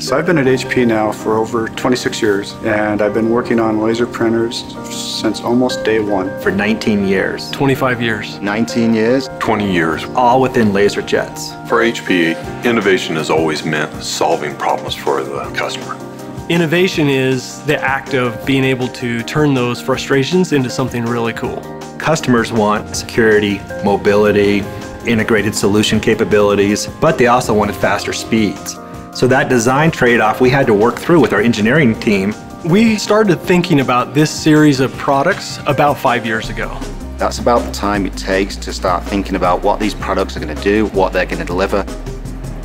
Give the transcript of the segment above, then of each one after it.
So I've been at HP now for over 26 years, and I've been working on laser printers since almost day one. For 19 years. 25 years. 19 years. 20 years. All within LaserJets. For HP, innovation has always meant solving problems for the customer. Innovation is the act of being able to turn those frustrations into something really cool. Customers want security, mobility, integrated solution capabilities, but they also wanted faster speeds. So that design trade-off we had to work through with our engineering team. We started thinking about this series of products about five years ago. That's about the time it takes to start thinking about what these products are going to do, what they're going to deliver.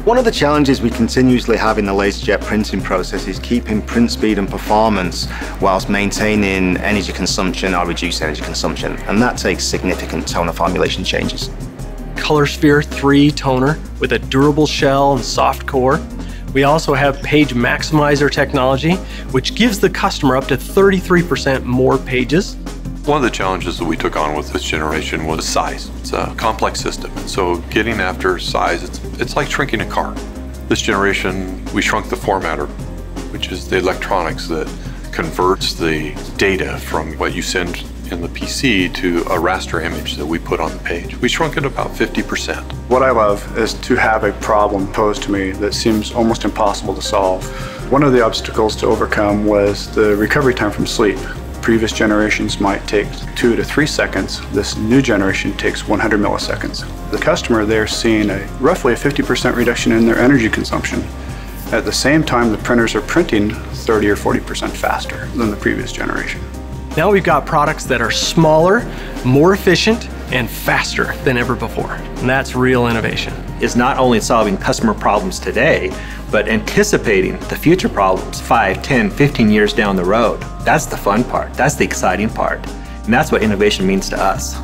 One of the challenges we continuously have in the LaserJet printing process is keeping print speed and performance whilst maintaining energy consumption or reduced energy consumption, and that takes significant toner formulation changes. ColorSphere 3 toner with a durable shell and soft core. We also have Page Maximizer technology, which gives the customer up to 33% more pages. One of the challenges that we took on with this generation was size. It's a complex system, so getting after size, it's, it's like shrinking a car. This generation, we shrunk the formatter, which is the electronics that converts the data from what you send in the PC to a raster image that we put on the page. We shrunk it about 50%. What I love is to have a problem posed to me that seems almost impossible to solve. One of the obstacles to overcome was the recovery time from sleep. Previous generations might take two to three seconds. This new generation takes 100 milliseconds. The customer, they're seeing a roughly a 50% reduction in their energy consumption. At the same time, the printers are printing 30 or 40% faster than the previous generation. Now we've got products that are smaller, more efficient, and faster than ever before. And that's real innovation. Is not only solving customer problems today, but anticipating the future problems 5, 10, 15 years down the road. That's the fun part. That's the exciting part. And that's what innovation means to us.